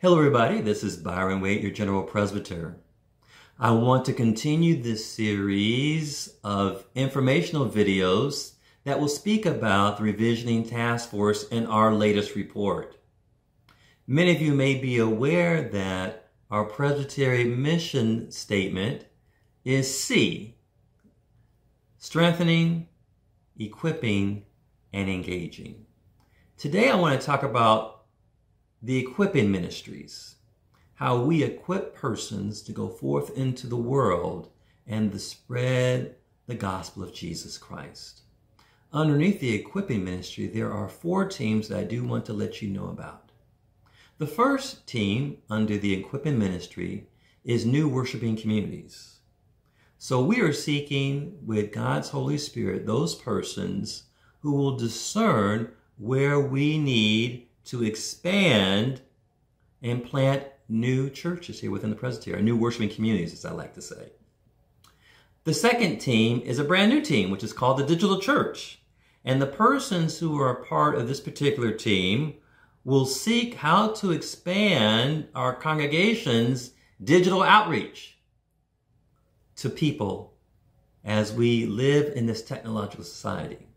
Hello, everybody. This is Byron Wade, your General Presbyter. I want to continue this series of informational videos that will speak about the Revisioning Task Force in our latest report. Many of you may be aware that our Presbytery mission statement is C strengthening, equipping, and engaging. Today, I want to talk about the equipping ministries, how we equip persons to go forth into the world and to spread the gospel of Jesus Christ. Underneath the equipping ministry, there are four teams that I do want to let you know about. The first team under the equipping ministry is new worshiping communities. So we are seeking with God's Holy Spirit those persons who will discern where we need to expand and plant new churches here within the presbytery, new worshiping communities, as I like to say. The second team is a brand new team, which is called the Digital Church. And the persons who are a part of this particular team will seek how to expand our congregation's digital outreach to people as we live in this technological society.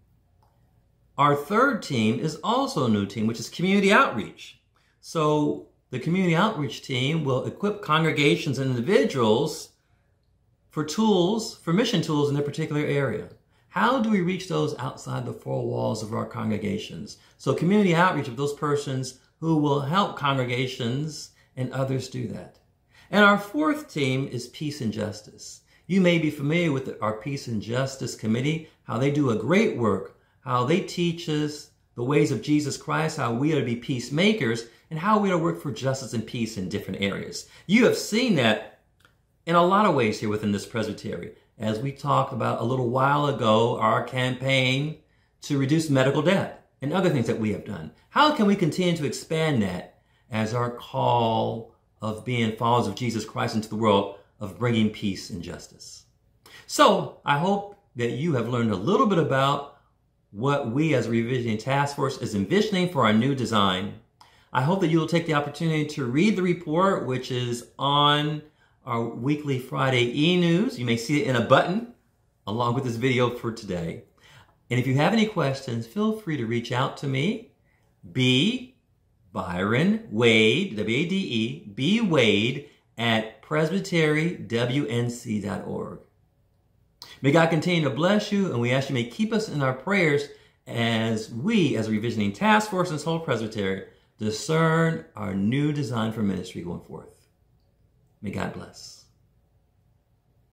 Our third team is also a new team, which is community outreach. So the community outreach team will equip congregations and individuals for tools, for mission tools in their particular area. How do we reach those outside the four walls of our congregations? So community outreach of those persons who will help congregations and others do that. And our fourth team is peace and justice. You may be familiar with our Peace and Justice Committee, how they do a great work how they teach us the ways of Jesus Christ, how we are to be peacemakers, and how we are to work for justice and peace in different areas. You have seen that in a lot of ways here within this presbytery. As we talked about a little while ago, our campaign to reduce medical debt and other things that we have done. How can we continue to expand that as our call of being followers of Jesus Christ into the world of bringing peace and justice? So I hope that you have learned a little bit about what we as revisioning task force is envisioning for our new design. I hope that you will take the opportunity to read the report, which is on our weekly Friday e-news. You may see it in a button along with this video for today. And if you have any questions, feel free to reach out to me. B. Byron Wade, W-A-D-E, B. Wade at presbyterywnc.org. May God continue to bless you, and we ask you may keep us in our prayers as we, as a revisioning task force and Seoul Presbytery, discern our new design for ministry going forth. May God bless.